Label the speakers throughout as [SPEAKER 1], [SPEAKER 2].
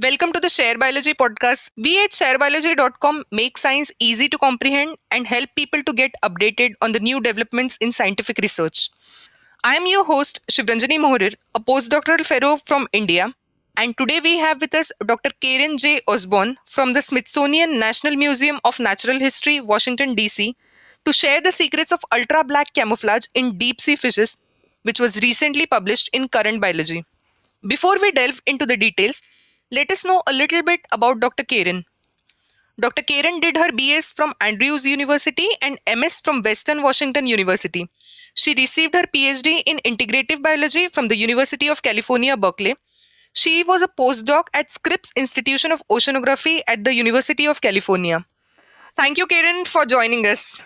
[SPEAKER 1] Welcome to the Share Biology podcast. We at sharebiology.com make science easy to comprehend and help people to get updated on the new developments in scientific research. I am your host, Shivranjani Mohurir, a postdoctoral fellow from India. And today we have with us Dr. Karen J. Osborn from the Smithsonian National Museum of Natural History, Washington, D.C., to share the secrets of ultra black camouflage in deep sea fishes, which was recently published in Current Biology. Before we delve into the details, let us know a little bit about Dr. Karen. Dr. Karen did her BS from Andrews University and MS from Western Washington University. She received her PhD in integrative biology from the University of California, Berkeley. She was a postdoc at Scripps Institution of Oceanography at the University of California. Thank you, Karen, for joining us.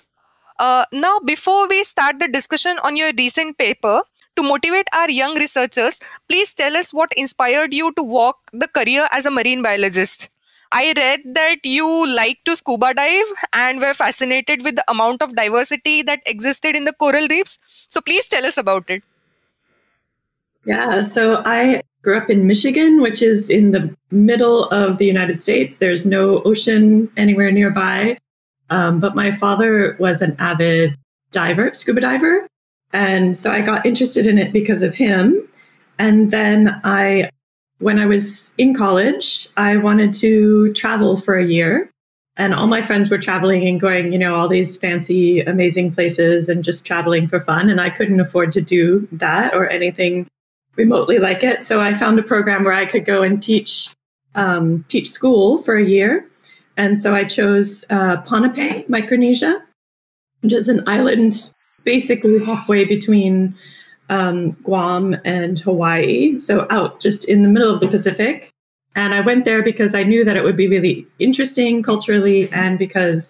[SPEAKER 1] Uh, now, before we start the discussion on your recent paper, to motivate our young researchers, please tell us what inspired you to walk the career as a marine biologist. I read that you like to scuba dive and were fascinated with the amount of diversity that existed in the coral reefs. So please tell us about it.
[SPEAKER 2] Yeah, so I grew up in Michigan, which is in the middle of the United States. There's no ocean anywhere nearby. Um, but my father was an avid diver, scuba diver. And so I got interested in it because of him. And then I, when I was in college, I wanted to travel for a year. And all my friends were traveling and going, you know, all these fancy, amazing places and just traveling for fun. And I couldn't afford to do that or anything remotely like it. So I found a program where I could go and teach um, teach school for a year. And so I chose uh, Micronesia, which is an island basically halfway between um, Guam and Hawaii, so out just in the middle of the Pacific. And I went there because I knew that it would be really interesting culturally and because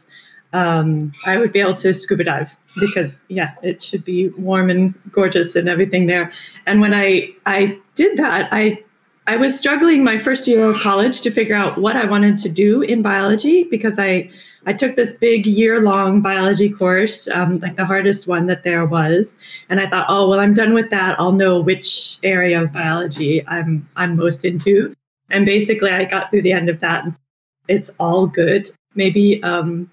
[SPEAKER 2] um, I would be able to scuba dive because yeah, it should be warm and gorgeous and everything there. And when I I did that, I I was struggling my first year of college to figure out what I wanted to do in biology because I I took this big year long biology course, um, like the hardest one that there was, and I thought, oh well, I'm done with that. I'll know which area of biology I'm I'm most into. And basically, I got through the end of that. It's all good. Maybe um,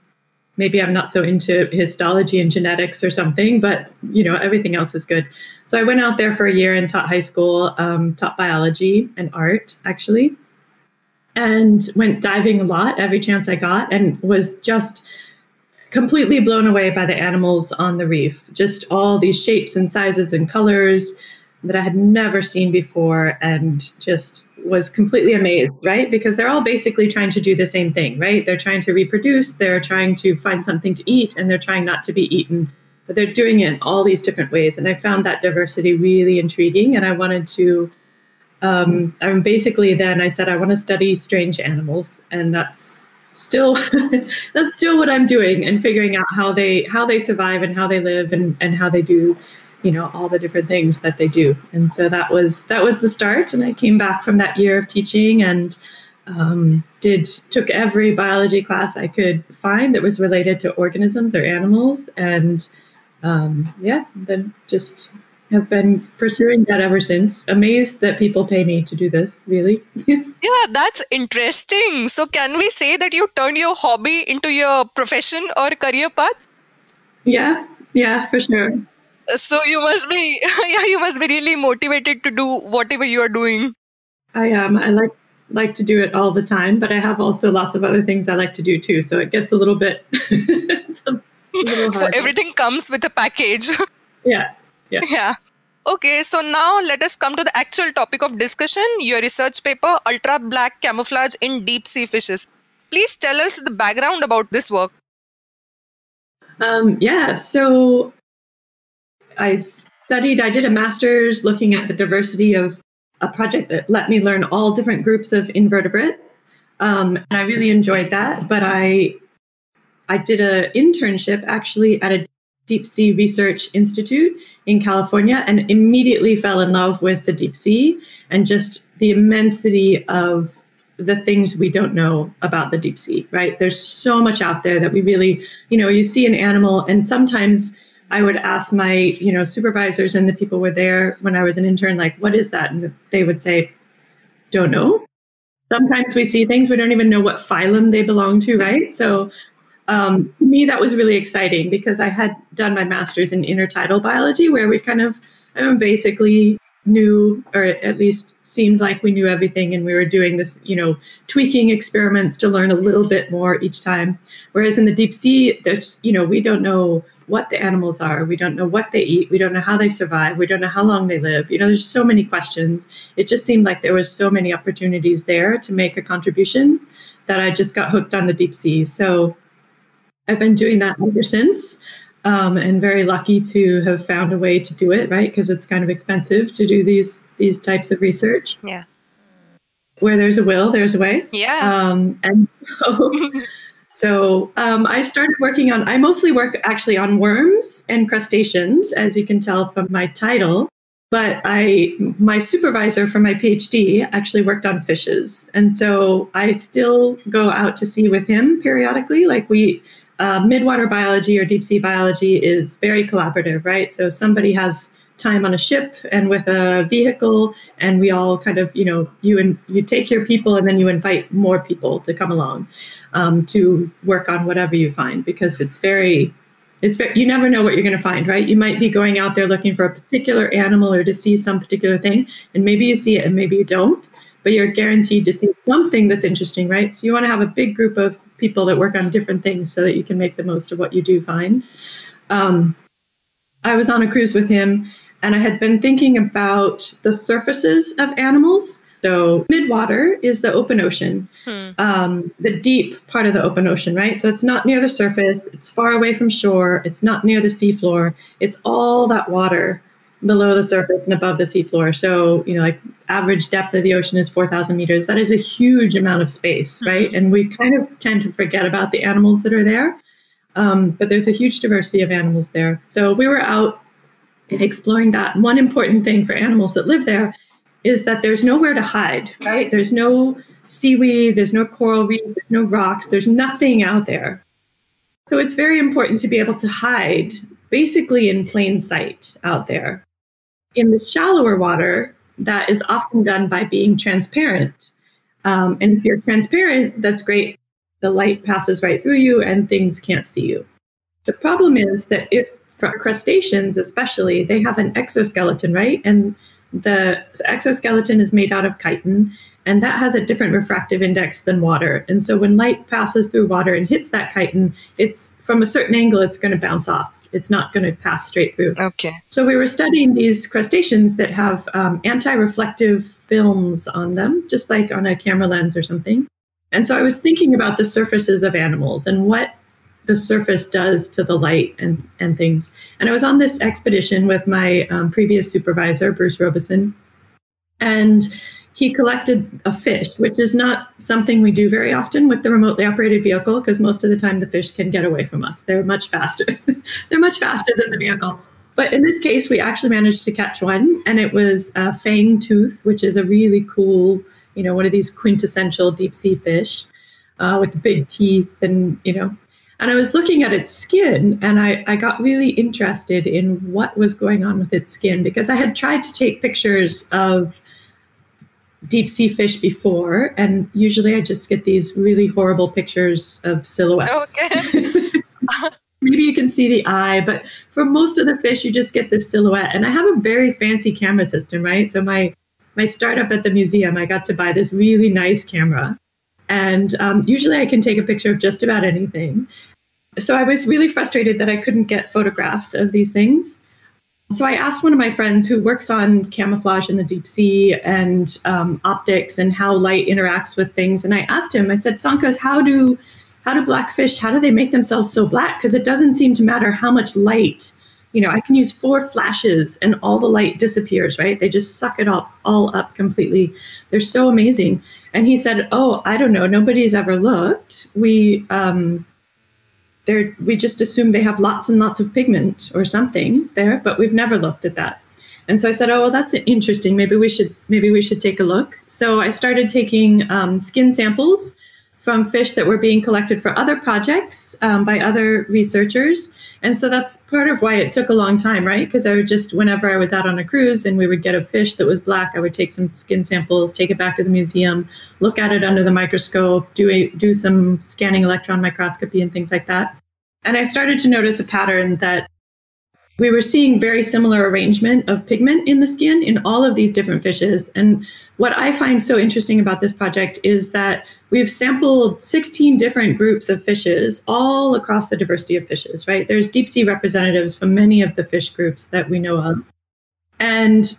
[SPEAKER 2] maybe I'm not so into histology and genetics or something, but you know everything else is good. So I went out there for a year and taught high school, um, taught biology and art actually, and went diving a lot every chance I got, and was just completely blown away by the animals on the reef. Just all these shapes and sizes and colors that I had never seen before, and just was completely amazed, right? Because they're all basically trying to do the same thing, right? They're trying to reproduce, they're trying to find something to eat, and they're trying not to be eaten. But they're doing it in all these different ways. And I found that diversity really intriguing. And I wanted to, um, I basically then I said, I want to study strange animals. And that's still that's still what I'm doing and figuring out how they how they survive and how they live and, and how they do you know all the different things that they do and so that was that was the start and i came back from that year of teaching and um, did took every biology class i could find that was related to organisms or animals and um, yeah then just have been pursuing that ever since. Amazed that people pay me to do this really.
[SPEAKER 1] Yeah that's interesting. So can we say that you turned your hobby into your profession or career path?
[SPEAKER 2] Yeah yeah for sure.
[SPEAKER 1] So you must be yeah you must be really motivated to do whatever you are doing.
[SPEAKER 2] I am. I like like to do it all the time but i have also lots of other things i like to do too. So it gets a little bit a
[SPEAKER 1] little so everything comes with a package.
[SPEAKER 2] Yeah yeah
[SPEAKER 1] yeah okay so now let us come to the actual topic of discussion your research paper ultra black camouflage in deep sea fishes please tell us the background about this work
[SPEAKER 2] um, yeah so I studied, I did a master's looking at the diversity of a project that let me learn all different groups of invertebrate. Um, and I really enjoyed that. But I, I did an internship actually at a deep sea research institute in California and immediately fell in love with the deep sea and just the immensity of the things we don't know about the deep sea, right? There's so much out there that we really, you know, you see an animal and sometimes I would ask my, you know, supervisors and the people were there when I was an intern, like, what is that? And they would say, don't know. sometimes we see things we don't even know what phylum they belong to, right? So um, to me, that was really exciting because I had done my master's in intertidal biology, where we kind of I mean, basically knew, or at least seemed like we knew everything, and we were doing this, you know, tweaking experiments to learn a little bit more each time. Whereas in the deep sea, there's, you know, we don't know what the animals are, we don't know what they eat, we don't know how they survive, we don't know how long they live. You know, there's so many questions. It just seemed like there was so many opportunities there to make a contribution that I just got hooked on the deep sea. So I've been doing that ever since um, and very lucky to have found a way to do it right? Because it's kind of expensive to do these these types of research.
[SPEAKER 1] Yeah.
[SPEAKER 2] Where there's a will there's a way.
[SPEAKER 1] Yeah.
[SPEAKER 2] Um, and so, so um, i started working on i mostly work actually on worms and crustaceans as you can tell from my title but i my supervisor for my phd actually worked on fishes. And so i still go out to sea with him periodically like we uh, midwater biology or deep sea biology is very collaborative, right? So somebody has time on a ship and with a vehicle, and we all kind of, you know, you and you take your people, and then you invite more people to come along um, to work on whatever you find because it's very it's very, you never know what you're going to find, right? You might be going out there looking for a particular animal or to see some particular thing, and maybe you see it and maybe you don't but you're guaranteed to see something that's interesting, right? So you want to have a big group of people that work on different things so that you can make the most of what you do find. Um, I was on a cruise with him and I had been thinking about the surfaces of animals. So, midwater is the open ocean, hmm. um, the deep part of the open ocean, right? So, it's not near the surface, it's far away from shore, it's not near the seafloor, it's all that water below the surface and above the seafloor. So, you know, like average depth of the ocean is 4,000 meters. That is a huge amount of space, right? Mm-hmm. And we kind of tend to forget about the animals that are there. Um, but there's a huge diversity of animals there. So we were out exploring that. One important thing for animals that live there is that there's nowhere to hide, right? There's no seaweed, there's no coral reef, there's no rocks, there's nothing out there. So it's very important to be able to hide basically in plain sight out there. In the shallower water, that is often done by being transparent. Um, and if you're transparent, that's great. The light passes right through you and things can't see you. The problem is that if crustaceans, especially, they have an exoskeleton, right? And the exoskeleton is made out of chitin, and that has a different refractive index than water. And so when light passes through water and hits that chitin, it's from a certain angle, it's going to bounce off it's not going to pass straight through.
[SPEAKER 1] Okay.
[SPEAKER 2] So we were studying these crustaceans that have um, anti-reflective films on them, just like on a camera lens or something. And so I was thinking about the surfaces of animals and what the surface does to the light and and things. And I was on this expedition with my um, previous supervisor, Bruce Robison, and he collected a fish, which is not something we do very often with the remotely operated vehicle because most of the time the fish can get away from us. They're much faster. They're much faster than the vehicle. But in this case, we actually managed to catch one, and it was a fang tooth, which is a really cool, you know, one of these quintessential deep sea fish uh, with big teeth, and you know. And I was looking at its skin, and I, I got really interested in what was going on with its skin because I had tried to take pictures of deep sea fish before, and usually I just get these really horrible pictures of silhouettes. Okay. Maybe you can see the eye, but for most of the fish, you just get this silhouette. And I have a very fancy camera system, right? So my my startup at the museum, I got to buy this really nice camera, and um, usually I can take a picture of just about anything. So I was really frustrated that I couldn't get photographs of these things. So I asked one of my friends who works on camouflage in the deep sea and um, optics and how light interacts with things, and I asked him. I said, "Sankas, how do how do blackfish? How do they make themselves so black? Because it doesn't seem to matter how much light. You know, I can use four flashes and all the light disappears. Right? They just suck it all all up completely. They're so amazing." And he said, "Oh, I don't know. Nobody's ever looked. We." Um, they're, we just assume they have lots and lots of pigment or something there, but we've never looked at that. And so I said, oh well, that's interesting. Maybe we should maybe we should take a look. So I started taking um, skin samples from fish that were being collected for other projects um, by other researchers. And so that's part of why it took a long time, right? Because I would just, whenever I was out on a cruise and we would get a fish that was black, I would take some skin samples, take it back to the museum, look at it under the microscope, do a, do some scanning electron microscopy and things like that. And I started to notice a pattern that we were seeing very similar arrangement of pigment in the skin in all of these different fishes. And what I find so interesting about this project is that we've sampled 16 different groups of fishes all across the diversity of fishes, right? There's deep sea representatives from many of the fish groups that we know of. And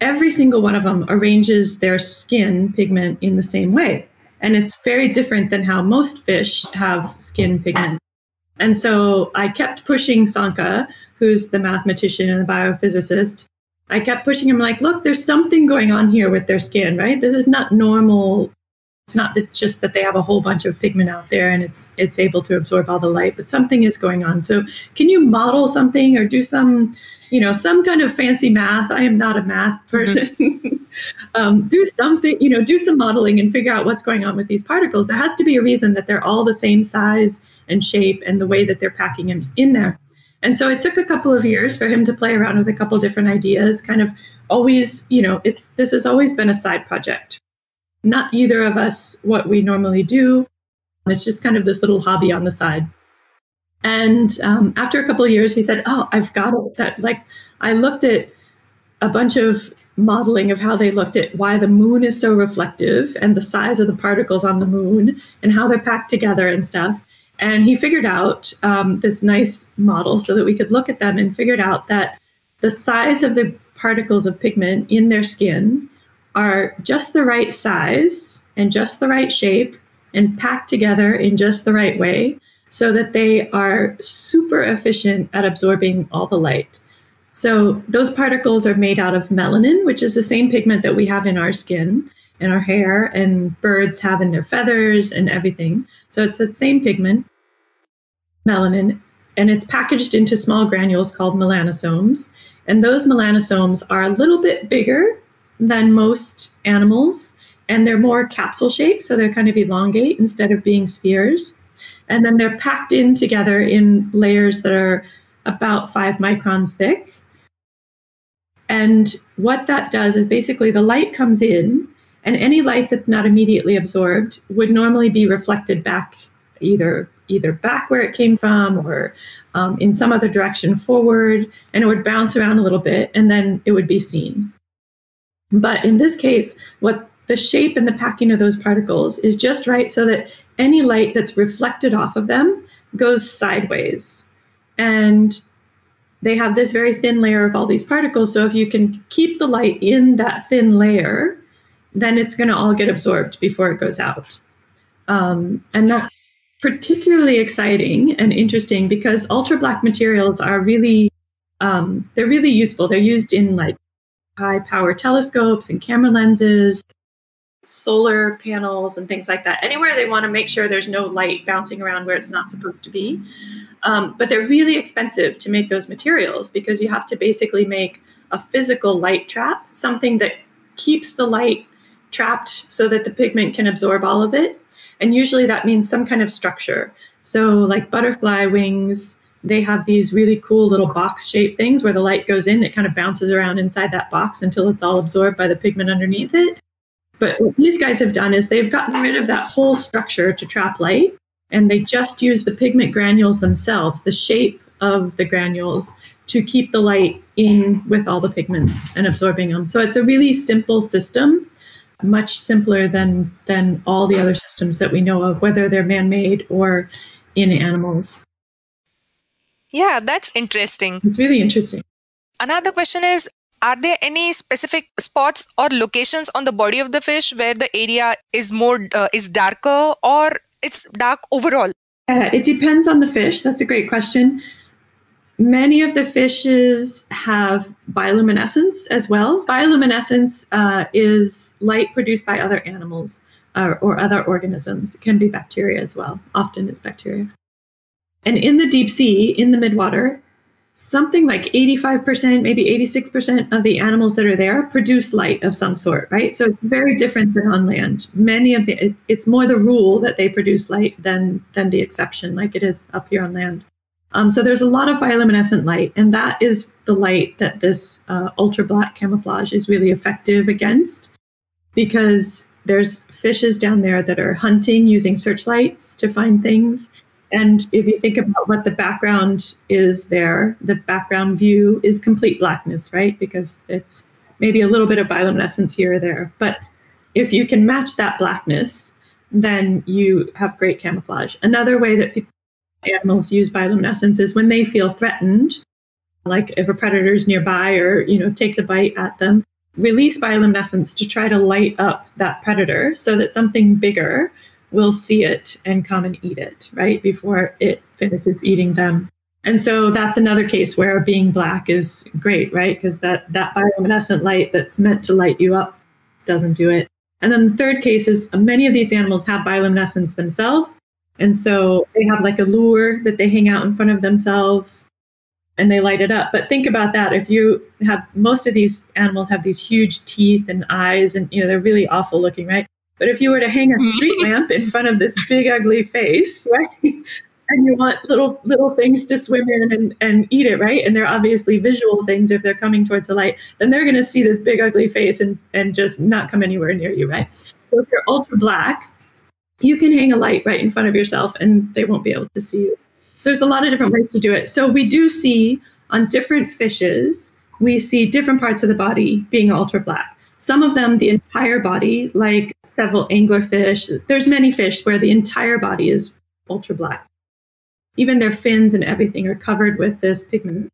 [SPEAKER 2] every single one of them arranges their skin pigment in the same way. And it's very different than how most fish have skin pigment. And so I kept pushing Sönke, who's the mathematician and the biophysicist. I kept pushing him like, look, there's something going on here with their skin, right? This is not normal. It's not that just that they have a whole bunch of pigment out there and it's it's able to absorb all the light, but something is going on. So can you model something or do some, you know, some kind of fancy math? I am not a math mm-hmm. person. Mm-hmm. um, do something, you know, do some modeling and figure out what's going on with these particles. There has to be a reason that they're all the same size and shape and the way that they're packing them in there. And so it took a couple of years for him to play around with a couple different ideas, kind of always, you know, it's this has always been a side project. Not either of us what we normally do. It's just kind of this little hobby on the side. And um, after a couple of years, he said, "Oh, I've got it." That like I looked at a bunch of modeling of how they looked at why the moon is so reflective and the size of the particles on the moon and how they're packed together and stuff. And he figured out um, this nice model so that we could look at them and figured out that the size of the particles of pigment in their skin are just the right size and just the right shape and packed together in just the right way so that they are super efficient at absorbing all the light. So those particles are made out of melanin, which is the same pigment that we have in our skin and our hair and birds have in their feathers and everything. So it's that same pigment, melanin, and it's packaged into small granules called melanosomes. And those melanosomes are a little bit bigger than most animals, and they're more capsule shaped, so they're kind of elongate instead of being spheres. And then they're packed in together in layers that are about five microns thick. And what that does is basically the light comes in, and any light that's not immediately absorbed would normally be reflected back either either back where it came from or um, in some other direction forward, and it would bounce around a little bit, and then it would be seen. But in this case, what the shape and the packing of those particles is just right so that any light that's reflected off of them goes sideways. And they have this very thin layer of all these particles. So if you can keep the light in that thin layer, then it's going to all get absorbed before it goes out. Um, and that's particularly exciting and interesting because ultra black materials are really um, they're really useful. They're used in like high power telescopes and camera lenses, solar panels, and things like that. Anywhere they want to make sure there's no light bouncing around where it's not supposed to be. Um, but they're really expensive to make those materials because you have to basically make a physical light trap, something that keeps the light trapped so that the pigment can absorb all of it. And usually that means some kind of structure. So, like butterfly wings, they have these really cool little box shaped things where the light goes in, it kind of bounces around inside that box until it's all absorbed by the pigment underneath it. But what these guys have done is they've gotten rid of that whole structure to trap light and they just use the pigment granules themselves, the shape of the granules, to keep the light in with all the pigment and absorbing them. So it's a really simple system much simpler than than all the other systems that we know of, whether they're man-made or in animals.
[SPEAKER 1] Yeah, that's interesting.
[SPEAKER 2] It's really interesting.
[SPEAKER 1] Another question is are there any specific spots or locations on the body of the fish where the area is more uh, is darker or it's dark overall
[SPEAKER 2] uh, it depends on the fish that's a great question Many of the fishes have bioluminescence as well. Bioluminescence uh, is light produced by other animals uh, or other organisms. It can be bacteria as well. Often it's bacteria. And in the deep sea, in the midwater, something like 85%, maybe 86% of the animals that are there produce light of some sort, right? So it's very different than on land. Many of the, it, it's more the rule that they produce light than, than the exception, like it is up here on land. Um, so there's a lot of bioluminescent light, and that is the light that this uh, ultra black camouflage is really effective against because there's fishes down there that are hunting using searchlights to find things and if you think about what the background is there, the background view is complete blackness, right? Because it's maybe a little bit of bioluminescence here or there. But if you can match that blackness, then you have great camouflage. Another way that people, animals use bioluminescence is when they feel threatened, like if a predator is nearby or you know takes a bite at them, release bioluminescence to try to light up that predator so that something bigger will see it and come and eat it, right? Before it finishes eating them. And so that's another case where being black is great, right? Because that, that bioluminescent light that's meant to light you up doesn't do it. And then the third case is many of these animals have bioluminescence themselves. And so they have like a lure that they hang out in front of themselves and they light it up. But think about that. If you have most of these animals have these huge teeth and eyes and you know they're really awful looking, right? But if you were to hang a mm-hmm. street lamp in front of this big ugly face, right? And you want little little things to swim in and, and eat it, right? And they're obviously visual things if they're coming towards the light, then they're gonna see this big ugly face and, and just not come anywhere near you, right? So if you're ultra black, you can hang a light right in front of yourself and they won't be able to see you. So there's a lot of different ways to do it. So we do see on different fishes, we see different parts of the body being ultra black. Some of them, the entire body, like several anglerfish. There's many fish where the entire body is ultra black. Even their fins and everything are covered with this pigment.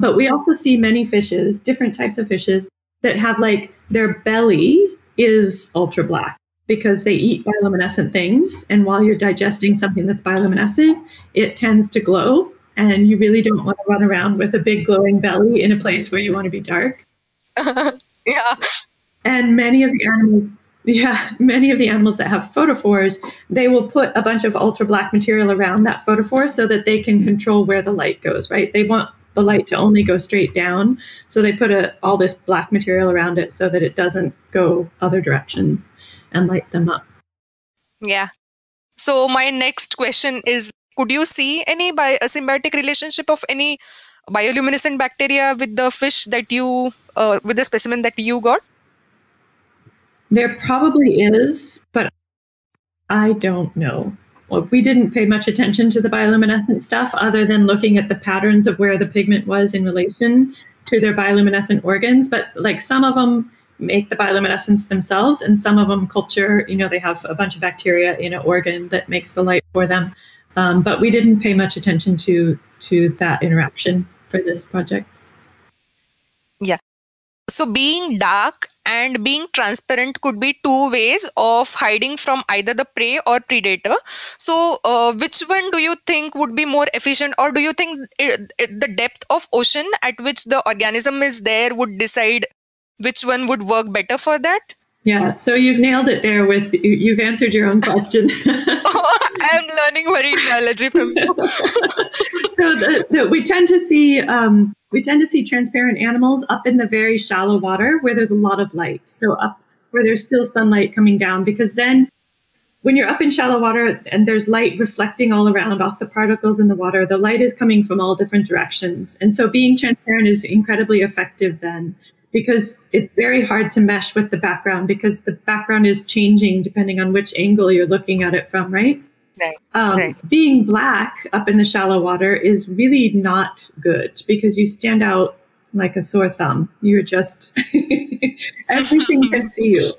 [SPEAKER 2] But we also see many fishes, different types of fishes, that have like their belly is ultra black because they eat bioluminescent things. And while you're digesting something that's bioluminescent, it tends to glow. And you really don't want to run around with a big glowing belly in a place where you want to be dark.
[SPEAKER 1] yeah.
[SPEAKER 2] And many of the animals, yeah, many of the animals that have photophores, they will put a bunch of ultra black material around that photophore so that they can control where the light goes, right? They want the light to only go straight down. So they put a, all this black material around it so that it doesn't go other directions and light them up.
[SPEAKER 1] Yeah. So my next question is could you see any by a symbiotic relationship of any bioluminescent bacteria with the fish that you uh, with the specimen that you got
[SPEAKER 2] there probably is but i don't know well, we didn't pay much attention to the bioluminescent stuff other than looking at the patterns of where the pigment was in relation to their bioluminescent organs but like some of them make the bioluminescence themselves and some of them culture you know they have a bunch of bacteria in an organ that makes the light for them um, but we didn't pay much attention to to that interaction for this project.
[SPEAKER 1] Yeah. So being dark and being transparent could be two ways of hiding from either the prey or predator. So uh, which one do you think would be more efficient or do you think it, it, the depth of ocean at which the organism is there would decide which one would work better for that?
[SPEAKER 2] Yeah, so you've nailed it there with you've answered your own question.
[SPEAKER 1] oh, I'm learning very biology from you.
[SPEAKER 2] so the, the, we tend to see um, we tend to see transparent animals up in the very shallow water where there's a lot of light. So up where there's still sunlight coming down, because then when you're up in shallow water and there's light reflecting all around off the particles in the water, the light is coming from all different directions. And so being transparent is incredibly effective then because it's very hard to mesh with the background because the background is changing depending on which angle you're looking at it from, right?
[SPEAKER 1] Right.
[SPEAKER 2] Um,
[SPEAKER 1] right.
[SPEAKER 2] Being black up in the shallow water is really not good because you stand out like a sore thumb. You're just, everything can see you.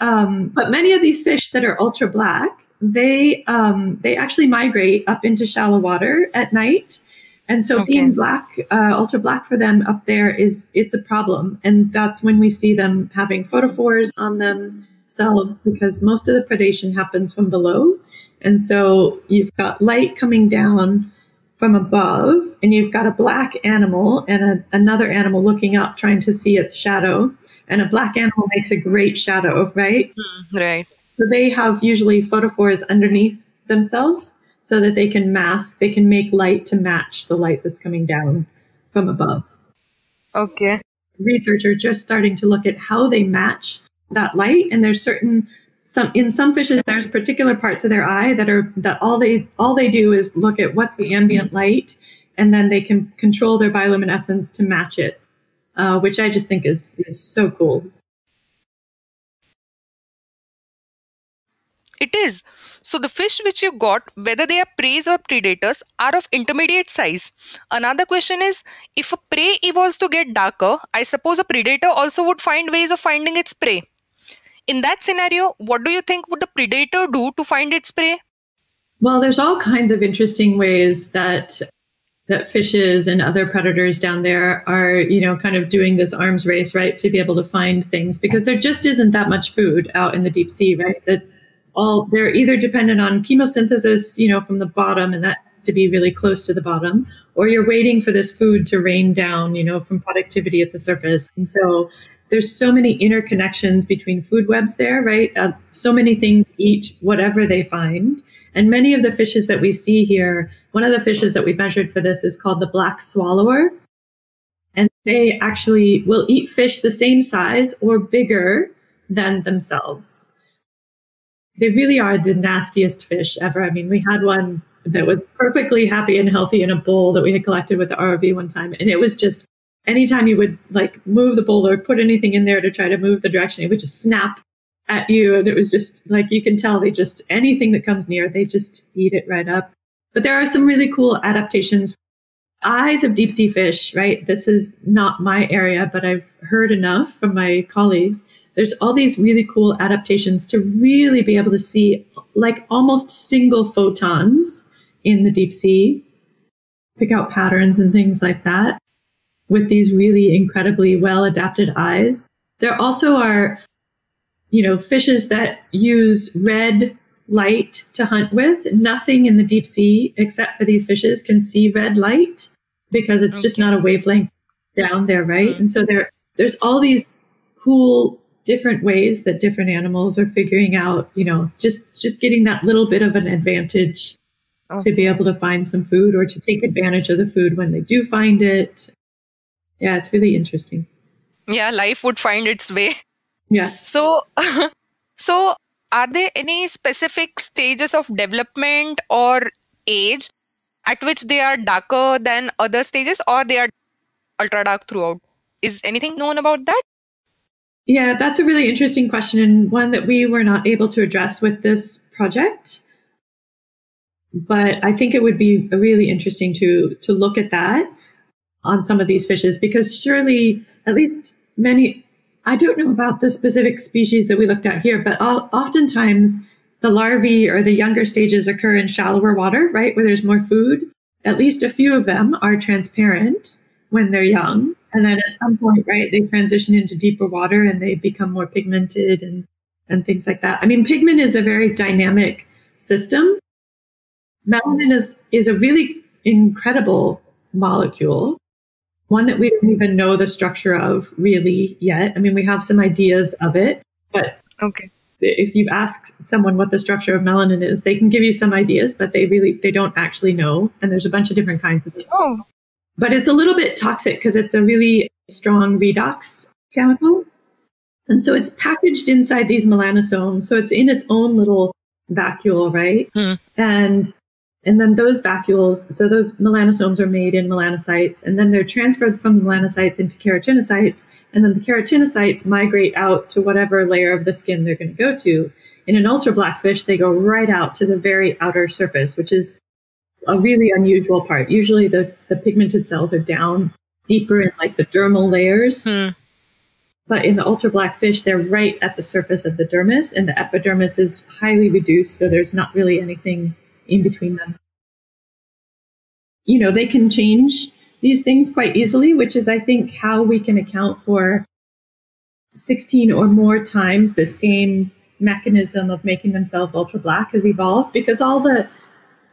[SPEAKER 2] Um, but many of these fish that are ultra black, they um, they actually migrate up into shallow water at night and so okay. being black, uh, ultra black for them up there is it's a problem. And that's when we see them having photophores on themselves because most of the predation happens from below. And so you've got light coming down from above and you've got a black animal and a, another animal looking up trying to see its shadow. And a black animal makes a great shadow, right?
[SPEAKER 1] Mm, right.
[SPEAKER 2] So they have usually photophores underneath themselves so that they can mask, they can make light to match the light that's coming down from above.
[SPEAKER 1] Okay.
[SPEAKER 2] Researchers are just starting to look at how they match that light, and there's certain some in some fishes there's particular parts of their eye that are that all they all they do is look at what's the ambient light and then they can control their bioluminescence to match it uh, which i just think is is so cool
[SPEAKER 1] it is so the fish which you got whether they are prey or predators are of intermediate size another question is if a prey evolves to get darker i suppose a predator also would find ways of finding its prey in that scenario, what do you think would the predator do to find its prey?
[SPEAKER 2] Well, there's all kinds of interesting ways that that fishes and other predators down there are, you know, kind of doing this arms race, right, to be able to find things because there just isn't that much food out in the deep sea, right? That all they're either dependent on chemosynthesis, you know, from the bottom, and that has to be really close to the bottom, or you're waiting for this food to rain down, you know, from productivity at the surface. And so there's so many interconnections between food webs there, right? Uh, so many things eat whatever they find. And many of the fishes that we see here, one of the fishes that we measured for this is called the black swallower. And they actually will eat fish the same size or bigger than themselves. They really are the nastiest fish ever. I mean, we had one that was perfectly happy and healthy in a bowl that we had collected with the ROV one time. And it was just anytime you would like move the bowl or put anything in there to try to move the direction, it would just snap at you. And it was just like you can tell they just anything that comes near, they just eat it right up. But there are some really cool adaptations. Eyes of deep sea fish, right? This is not my area, but I've heard enough from my colleagues. There's all these really cool adaptations to really be able to see like almost single photons in the deep sea, pick out patterns and things like that with these really incredibly well adapted eyes. There also are, you know, fishes that use red light to hunt with. Nothing in the deep sea except for these fishes can see red light because it's okay. just not a wavelength down there, right? Mm-hmm. And so there there's all these cool different ways that different animals are figuring out, you know, just just getting that little bit of an advantage okay. to be able to find some food or to take advantage of the food when they do find it yeah, it's really interesting.
[SPEAKER 1] Yeah, life would find its way.
[SPEAKER 2] Yeah.
[SPEAKER 1] So, so are there any specific stages of development or age at which they are darker than other stages, or they are ultra dark throughout? Is anything known about that?
[SPEAKER 2] Yeah, that's a really interesting question and one that we were not able to address with this project. But I think it would be really interesting to to look at that on some of these fishes because surely at least many I don't know about the specific species that we looked at here, but oftentimes the larvae or the younger stages occur in shallower water, right, where there's more food. At least a few of them are transparent when they're young. And then at some point, right, they transition into deeper water and they become more pigmented and, and things like that. I mean, pigment is a very dynamic system. Melanin is, is a really incredible molecule one that we don't even know the structure of really yet. I mean, we have some ideas of it, but
[SPEAKER 1] okay.
[SPEAKER 2] If you ask someone what the structure of melanin is, they can give you some ideas, but they really they don't actually know. And there's a bunch of different kinds of it.
[SPEAKER 1] Oh.
[SPEAKER 2] But it's a little bit toxic because it's a really strong redox chemical. And so it's packaged inside these melanosomes. So it's in its own little vacuole, right?
[SPEAKER 1] Hmm.
[SPEAKER 2] And and then those vacuoles, so those melanosomes are made in melanocytes, and then they're transferred from the melanocytes into keratinocytes, and then the keratinocytes migrate out to whatever layer of the skin they're going to go to. In an ultra black fish, they go right out to the very outer surface, which is a really unusual part. Usually the, the pigmented cells are down deeper in like the dermal layers.
[SPEAKER 1] Hmm.
[SPEAKER 2] But in the ultra black fish, they're right at the surface of the dermis, and the epidermis is highly reduced, so there's not really anything in between them. You know, they can change these things quite easily, which is, I think, how we can account for 16 or more times the same mechanism of making themselves ultra black has evolved because all the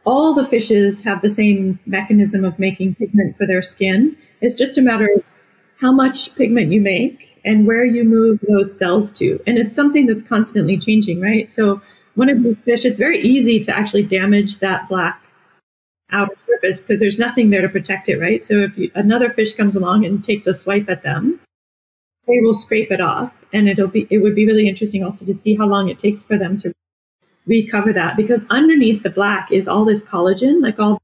[SPEAKER 2] all the fishes have the same mechanism of making pigment for their skin. It's just a matter of how much pigment you make and where you move those cells to. And it's something that's constantly changing, right? So one of these fish, it's very easy to actually damage that black outer surface because there's nothing there to protect it, right? So if you, another fish comes along and takes a swipe at them, they will scrape it off, and it'll be it would be really interesting also to see how long it takes for them to recover that because underneath the black is all this collagen, like all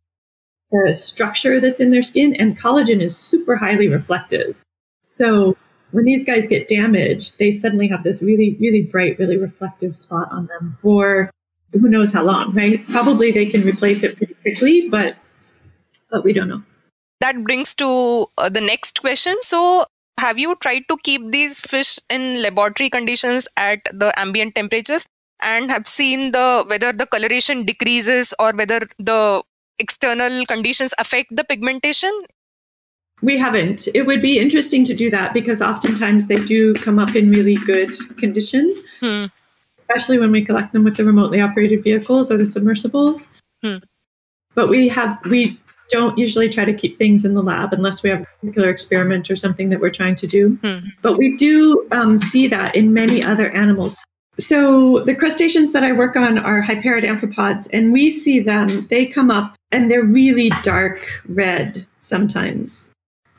[SPEAKER 2] the structure that's in their skin, and collagen is super highly reflective. So when these guys get damaged, they suddenly have this really, really bright, really reflective spot on them for who knows how long, right? Probably they can replace it pretty quickly, but but we don't know.
[SPEAKER 1] That brings to uh, the next question. So, have you tried to keep these fish in laboratory conditions at the ambient temperatures and have seen the whether the coloration decreases or whether the external conditions affect the pigmentation
[SPEAKER 2] we haven't. It would be interesting to do that because oftentimes they do come up in really good condition, hmm. especially when we collect them with the remotely operated vehicles or the submersibles. Hmm. But we have we don't usually try to keep things in the lab unless we have a particular experiment or something that we're trying to do. Hmm. But we do um, see that in many other animals. So the crustaceans that I work on are hyperiid amphipods, and we see them. They come up and they're really dark red sometimes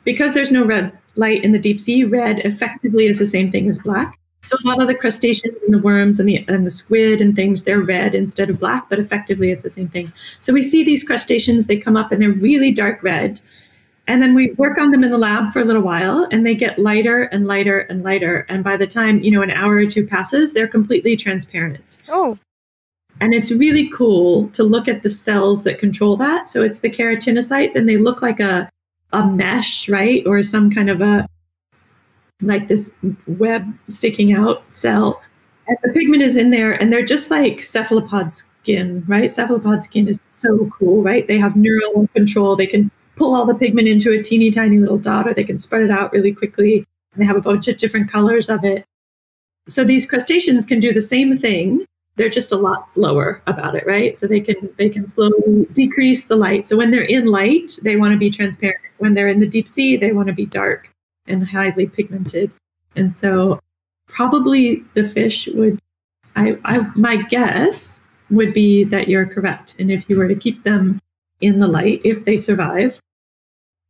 [SPEAKER 2] because there's no red light in the deep sea, red effectively is the same thing as black. So a lot of the crustaceans and the worms and the and the squid and things, they're red instead of black, but effectively it's the same thing. So we see these crustaceans, they come up and they're really dark red. And then we work on them in the lab for a little while and they get lighter and lighter and lighter. And by the time, you know, an hour or two passes, they're completely transparent.
[SPEAKER 1] Oh.
[SPEAKER 2] And it's really cool to look at the cells that control that. So it's the keratinocytes and they look like a a mesh, right? Or some kind of a like this web sticking out cell. And the pigment is in there, and they're just like cephalopod skin, right? Cephalopod skin is so cool, right? They have neural control. They can pull all the pigment into a teeny tiny little dot, or they can spread it out really quickly. And they have a bunch of different colors of it. So these crustaceans can do the same thing they're just a lot slower about it, right? So they can they can slowly decrease the light. So when they're in light, they want to be transparent. When they're in the deep sea, they want to be dark and highly pigmented. And so probably the fish would I, I my guess would be that you're correct. And if you were to keep them in the light, if they survive,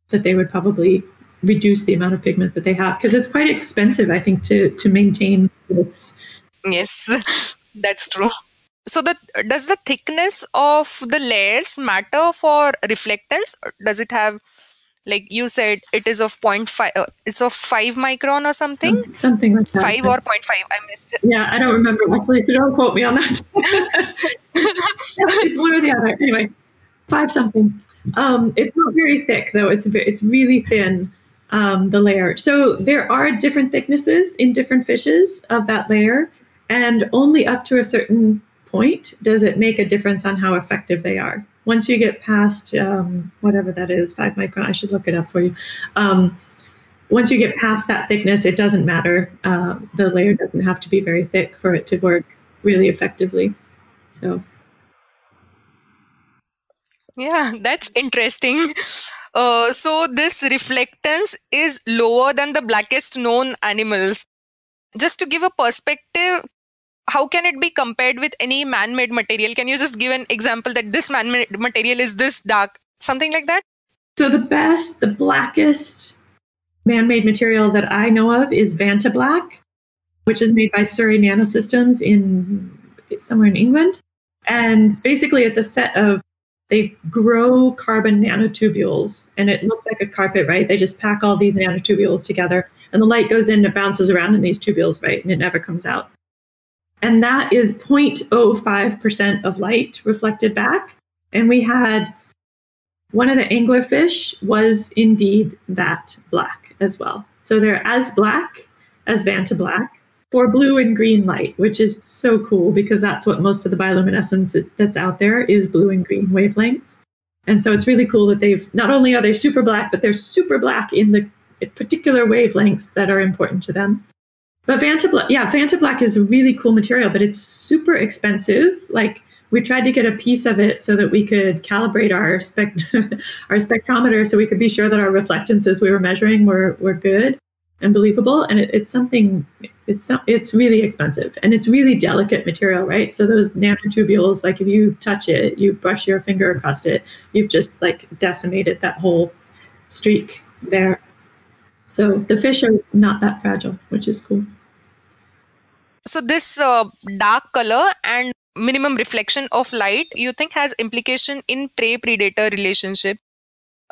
[SPEAKER 2] that they would probably reduce the amount of pigment that they have because it's quite expensive, I think, to to maintain this.
[SPEAKER 1] Yes. That's true. So the does the thickness of the layers matter for reflectance? Does it have like you said it is of 0.5 uh, it's of 5 micron or something
[SPEAKER 2] something like that
[SPEAKER 1] 5 or 0.5 i missed it
[SPEAKER 2] yeah i don't remember actually so don't quote me on that it's one or the other anyway five something um, it's not very thick though it's very, it's really thin um, the layer so there are different thicknesses in different fishes of that layer and only up to a certain point does it make a difference on how effective they are. Once you get past um, whatever that is, five micron, I should look it up for you. Um, once you get past that thickness, it doesn't matter. Uh, the layer doesn't have to be very thick for it to work really effectively. So,
[SPEAKER 1] yeah, that's interesting. Uh, so, this reflectance is lower than the blackest known animals. Just to give a perspective, how can it be compared with any man-made material can you just give an example that this man-made material is this dark something like that
[SPEAKER 2] so the best the blackest man-made material that i know of is Vantablack which is made by Surrey NanoSystems in somewhere in england and basically it's a set of they grow carbon nanotubules and it looks like a carpet right they just pack all these nanotubules together and the light goes in and it bounces around in these tubules right and it never comes out and that is 0.05% of light reflected back. And we had one of the anglerfish was indeed that black as well. So they're as black as Vantablack for blue and green light, which is so cool because that's what most of the bioluminescence that's out there is blue and green wavelengths. And so it's really cool that they've not only are they super black, but they're super black in the particular wavelengths that are important to them. But Vantablack, yeah, Vantablack is a really cool material, but it's super expensive. Like we tried to get a piece of it so that we could calibrate our spect our spectrometer so we could be sure that our reflectances we were measuring were were good. Unbelievable and it, it's something it's it's really expensive and it's really delicate material right? So those nanotubules like if you touch it you brush your finger across it you've just like decimated that whole streak there. So the fish are not that fragile which is cool.
[SPEAKER 1] So this uh, dark color and minimum reflection of light you think has implication in prey predator relationship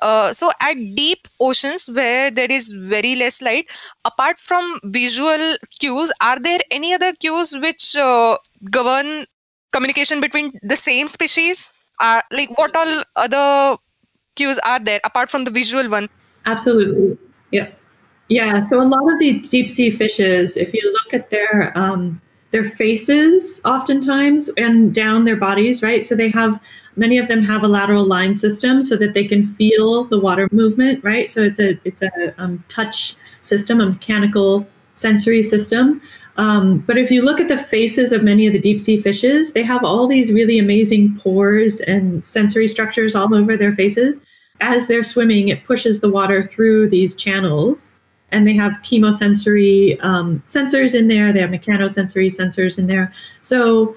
[SPEAKER 1] uh, so at deep oceans where there is very less light apart from visual cues are there any other cues which uh, govern communication between the same species? Are like what all other cues are there apart from the visual one?
[SPEAKER 2] Absolutely. Yeah. Yeah so a lot of the deep sea fishes if you look at their um, their faces oftentimes and down their bodies, right? So they have many of them have a lateral line system so that they can feel the water movement, right? So it's a it's a um, touch system, a mechanical sensory system. Um, but if you look at the faces of many of the deep sea fishes, they have all these really amazing pores and sensory structures all over their faces. As they're swimming, it pushes the water through these channels and they have chemosensory um, sensors in there. They have mechanosensory sensors in there. So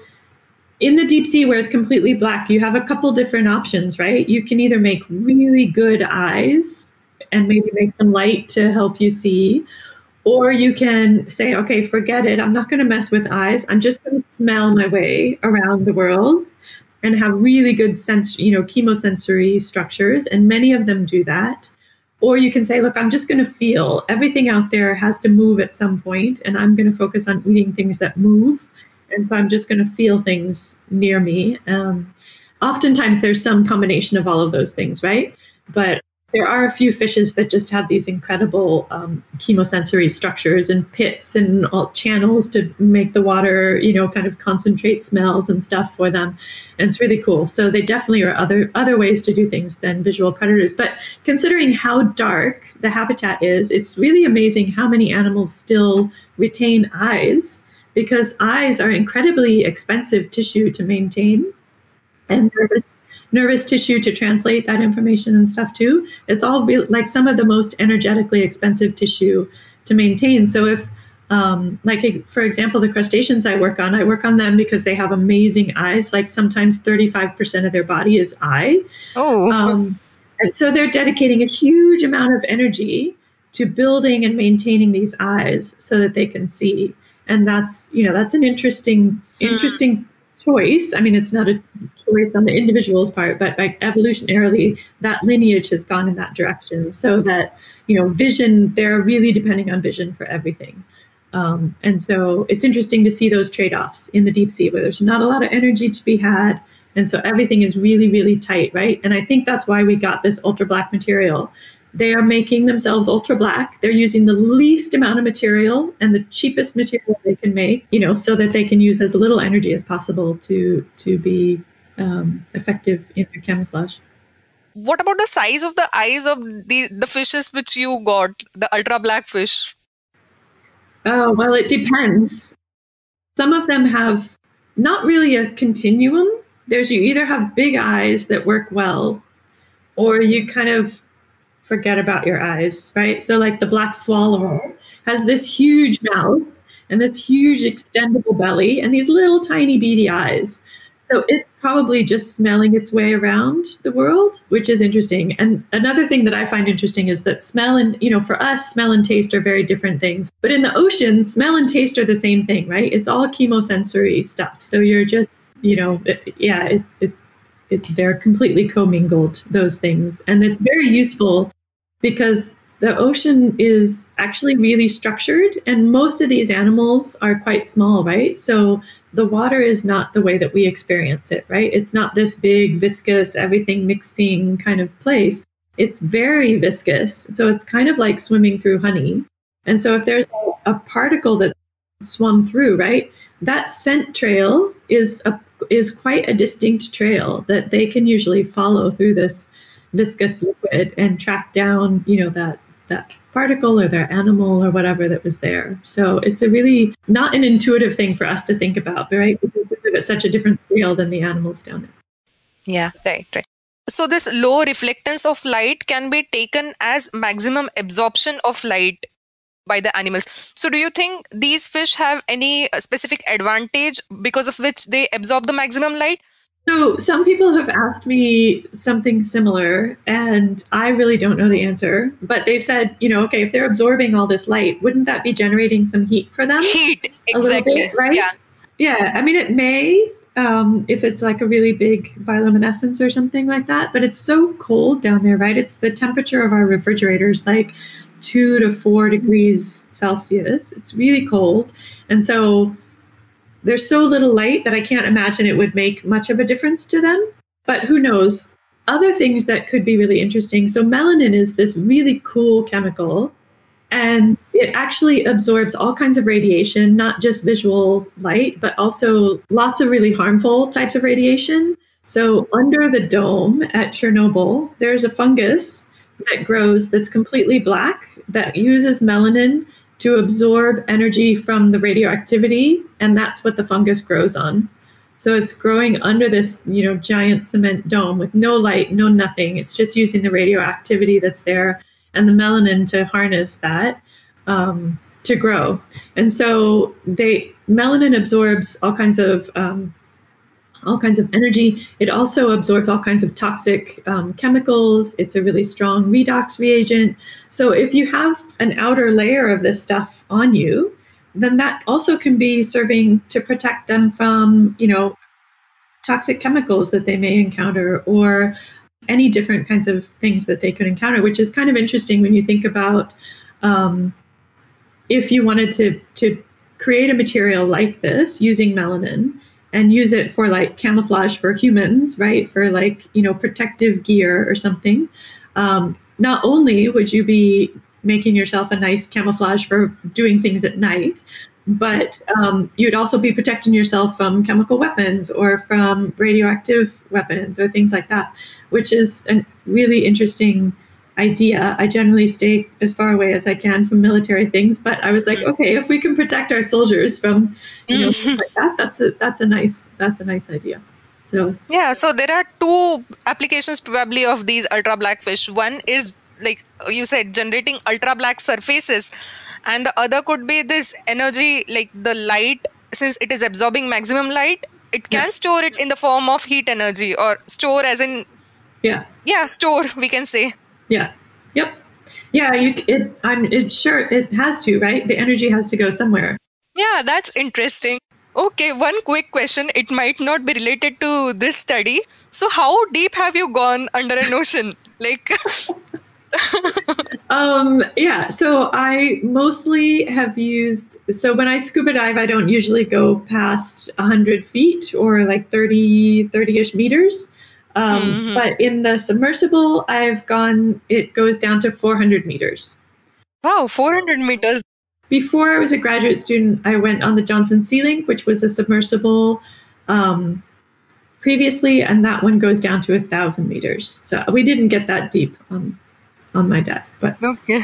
[SPEAKER 2] in the deep sea where it's completely black, you have a couple different options, right? You can either make really good eyes and maybe make some light to help you see, or you can say, okay, forget it. I'm not going to mess with eyes. I'm just going to smell my way around the world and have really good sense, you know, chemosensory structures. And many of them do that. Or you can say, look, I'm just going to feel everything out there has to move at some point, and I'm going to focus on eating things that move. And so I'm just going to feel things near me. Um, oftentimes, there's some combination of all of those things, right? But there are a few fishes that just have these incredible um, chemosensory structures and pits and all channels to make the water, you know, kind of concentrate smells and stuff for them. And it's really cool. So they definitely are other other ways to do things than visual predators. But considering how dark the habitat is, it's really amazing how many animals still retain eyes because eyes are incredibly expensive tissue to maintain and nervous nervous tissue to translate that information and stuff too. It's all re- like some of the most energetically expensive tissue to maintain. So if um, like for example, the crustaceans I work on, I work on them because they have amazing eyes. Like sometimes 35% of their body is eye.
[SPEAKER 1] Oh.
[SPEAKER 2] Um, and so they're dedicating a huge amount of energy to building and maintaining these eyes so that they can see. And that's, you know, that's an interesting, mm. interesting choice. I mean, it's not a choice on the individual's part, but like evolutionarily, that lineage has gone in that direction. So that you know, vision they're really depending on vision for everything. Um, and so it's interesting to see those trade-offs in the deep sea where there's not a lot of energy to be had. And so everything is really, really tight, right? And I think that's why we got this ultra black material they are making themselves ultra black. They're using the least amount of material and the cheapest material they can make, you know, so that they can use as little energy as possible to to be um, effective in their camouflage.
[SPEAKER 1] What about the size of the eyes of the the fishes which you got, the ultra black fish?
[SPEAKER 2] Oh well, it depends. Some of them have not really a continuum. There's you either have big eyes that work well, or you kind of forget about your eyes, right? So, like the black swallow has this huge mouth and this huge extendable belly and these little tiny beady eyes. So it's probably just smelling its way around the world, which is interesting. And another thing that I find interesting is that smell and, you know, for us, smell and taste are very different things. But in the ocean, smell and taste are the same thing, right? It's all chemosensory stuff. So you're just, you know, it, yeah, it, it's, it, they're completely commingled, those things. And it's very useful because the ocean is actually really structured and most of these animals are quite small right? So the water is not the way that we experience it right? It's not this big viscous everything mixing kind of place. It's very viscous so it's kind of like swimming through honey. And so if there's a, particle that swum through right that scent trail is a is quite a distinct trail that they can usually follow through this viscous liquid and track down, you know, that that particle or their animal or whatever that was there. So it's a really not an intuitive thing for us to think about, right? Because it's such a different scale than the animals down there.
[SPEAKER 1] Yeah, right, right. So this low reflectance of light can be taken as maximum absorption of light. by the animals. So, do you think these fish have any specific advantage because of which they absorb the maximum light?
[SPEAKER 2] So, some people have asked me something similar, and I really don't know the answer. But they've said, you know, okay, if they're absorbing all this light, wouldn't that be generating some heat for them?
[SPEAKER 1] Heat, exactly. Bit,
[SPEAKER 2] right?
[SPEAKER 1] Yeah.
[SPEAKER 2] Yeah. I mean, it may, um, if it's like a really big bioluminescence or something like that, but it's so cold down there, right? It's the temperature of our refrigerators, like two to four degrees Celsius. It's really cold. And so there's so little light that I can't imagine it would make much of a difference to them. But who knows? Other things that could be really interesting. So, melanin is this really cool chemical, and it actually absorbs all kinds of radiation, not just visual light, but also lots of really harmful types of radiation. So, under the dome at Chernobyl, there's a fungus that grows that's completely black that uses melanin to absorb energy from the radioactivity and that's what the fungus grows on. So it's growing under this you know giant cement dome with no light no nothing. It's just using the radioactivity that's there and the melanin to harness that um, to grow. And so they melanin absorbs all kinds of um, all kinds of energy. It also absorbs all kinds of toxic um, chemicals. It's a really strong redox reagent. So if you have an outer layer of this stuff on you, then that also can be serving to protect them from, you know, toxic chemicals that they may encounter or any different kinds of things that they could encounter, which is kind of interesting when you think about um, if you wanted to to create a material like this using melanin and use it for like camouflage for humans, right? For like, you know, protective gear or something. Um, not only would you be making yourself a nice camouflage for doing things at night, but um, you'd also be protecting yourself from chemical weapons or from radioactive weapons or things like that, which is a really interesting idea. I generally stay as far away as I can from military things, but I was like, okay, if we can protect our soldiers from you know mm. like that, that's a that's a nice that's a nice idea. So
[SPEAKER 1] yeah, so there are two applications probably of these ultra black fish. One is like you said, generating ultra black surfaces, and the other could be this energy, like the light, since it is absorbing maximum light. It can yeah. store it in the form of heat energy or store as in
[SPEAKER 2] yeah
[SPEAKER 1] yeah store we can say
[SPEAKER 2] yeah. Yep. Yeah. You. It. I'm. It sure. It has to. Right. The energy has to go somewhere.
[SPEAKER 1] Yeah. That's interesting. Okay, one quick question. It might not be related to this study. So, how deep have you gone under an ocean? Like,
[SPEAKER 2] um, yeah. So, I mostly have used. So, when I scuba dive, I don't usually go past 100 feet or like 30, 30 ish meters. Um, mm-hmm. But in the submersible, I've gone, it goes down to 400 meters.
[SPEAKER 1] Wow, 400 meters.
[SPEAKER 2] Before I was a graduate student, I went on the Johnson Sea Link, which was a submersible um, previously, and that one goes down to thousand meters. So we didn't get that deep on on my death, but
[SPEAKER 1] okay.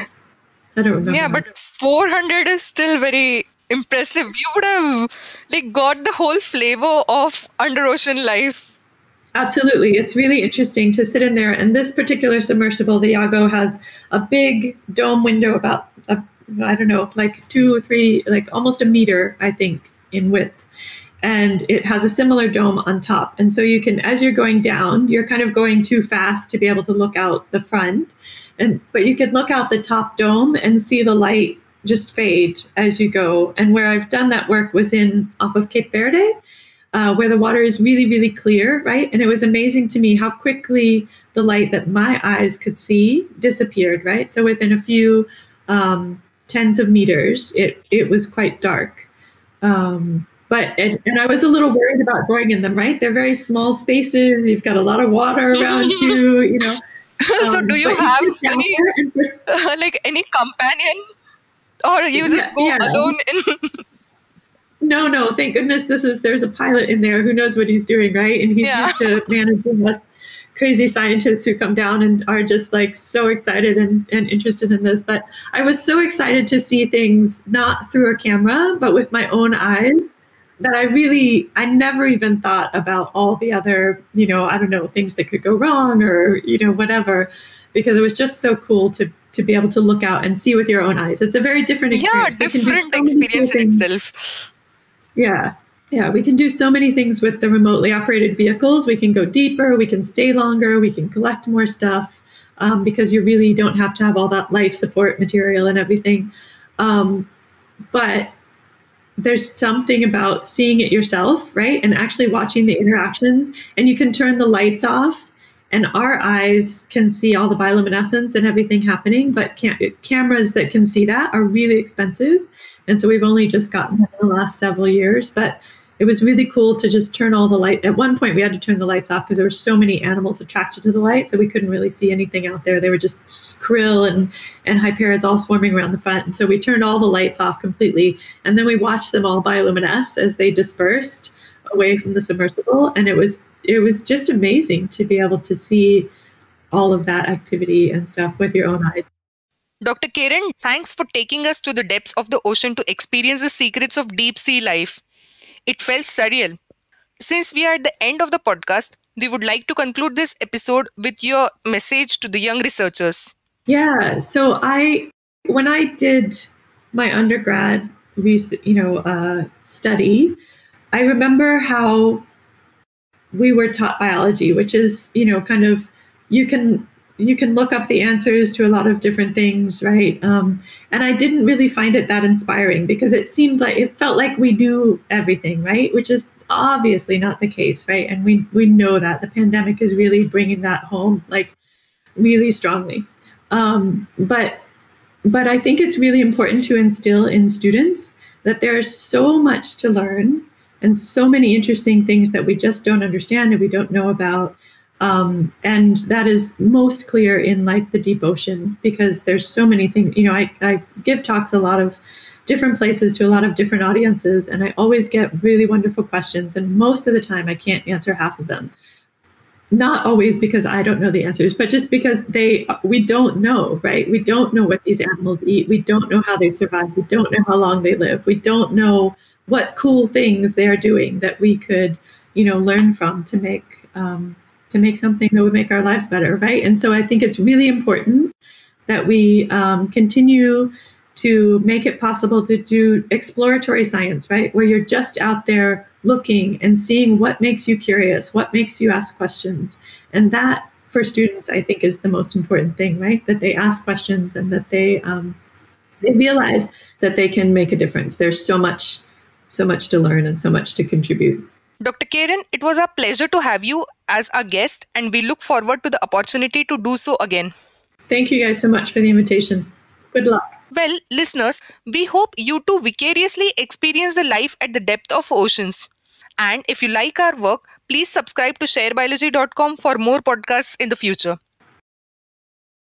[SPEAKER 2] I don't remember.
[SPEAKER 1] Yeah, but 400 is still very impressive. You would have like got the whole flavor of under ocean life
[SPEAKER 2] Absolutely. It's really interesting to sit in there. And this particular submersible, the JAGO, has a big dome window about, uh, I don't know, like two or three, like almost a meter, I think, in width. And it has a similar dome on top. And so you can, as you're going down, you're kind of going too fast to be able to look out the front. And but you can look out the top dome and see the light just fade as you go. And where I've done that work was in off of Cape Verde uh, where the water is really, really clear, right? And it was amazing to me how quickly the light that my eyes could see disappeared, right? So within a few um, tens of meters, it it was quite dark. Um, but and, and, I was a little worried about going in them, right? They're very small spaces. You've got a lot of water around you, you know.
[SPEAKER 1] so um, do you have any like any companion, or you just yeah, go yeah. alone in?
[SPEAKER 2] No, no, thank goodness this is there's a pilot in there who knows what he's doing, right? And he's yeah. used to managing us crazy scientists who come down and are just like so excited and, and interested in this. But I was so excited to see things not through a camera, but with my own eyes, that I really, I never even thought about all the other, you know, I don't know, things that could go wrong or, you know, whatever, because it was just so cool to to be able to look out and see with your own eyes. It's a very different experience.
[SPEAKER 1] Yeah, different so experience in itself.
[SPEAKER 2] Yeah. Yeah, we can do so many things with the remotely operated vehicles. We can go deeper, we can stay longer, we can collect more stuff um, because you really don't have to have all that life support material and everything. Um, but there's something about seeing it yourself, right? And actually watching the interactions, and you can turn the lights off, and our eyes can see all the bioluminescence and everything happening. But cam- cameras that can see that are really expensive, and so we've only just gotten in the last several years. But it was really cool to just turn all the light. At one point, we had to turn the lights off because there were so many animals attracted to the light, so we couldn't really see anything out there. They were just krill and and hyperiids all swarming around the front, and so we turned all the lights off completely, and then we watched them all bioluminesce as they dispersed away from the submersible, and it was it was just amazing to be able to see all of that activity and stuff with your own eyes.
[SPEAKER 1] Dr. Karen, thanks for taking us to the depths of the ocean to experience the secrets of deep sea life. It felt surreal. Since we are at the end of the podcast, we would like to conclude this episode with your message to the young researchers.
[SPEAKER 2] Yeah. So I, when I did my undergrad, you know, uh, study, I remember how we were taught biology, which is, you know, kind of you can you can look up the answers to a lot of different things, right? Um, and I didn't really find it that inspiring because it seemed like it felt like we knew everything, right? Which is obviously not the case, right? And we we know that the pandemic is really bringing that home, like really strongly. Um, but but I think it's really important to instill in students that there's so much to learn and so many interesting things that we just don't understand and we don't know about um, and that is most clear in like the deep ocean because there's so many things. You know, I, I give talks a lot of different places to a lot of different audiences, and I always get really wonderful questions. And most of the time, I can't answer half of them. Not always because I don't know the answers, but just because they we don't know, right? We don't know what these animals eat. We don't know how they survive. We don't know how long they live. We don't know what cool things they are doing that we could, you know, learn from to make um, to make something that would make our lives better, right? And so I think it's really important that we um, continue to make it possible to do exploratory science, right? Where you're just out there looking and seeing what makes you curious, what makes you ask questions. And that for students, I think, is the most important thing, right? That they ask questions and that they um, they realize that they can make a difference. There's so much, so much to learn and so much to contribute.
[SPEAKER 1] Dr. Karen, it was a pleasure to have you as a guest, and we look forward to the opportunity to do so again.
[SPEAKER 2] Thank you guys so much for the invitation. Good luck.
[SPEAKER 1] Well, listeners, we hope you too vicariously experience the life at the depth of oceans. And if you like our work, please subscribe to sharebiology.com for more podcasts in the future.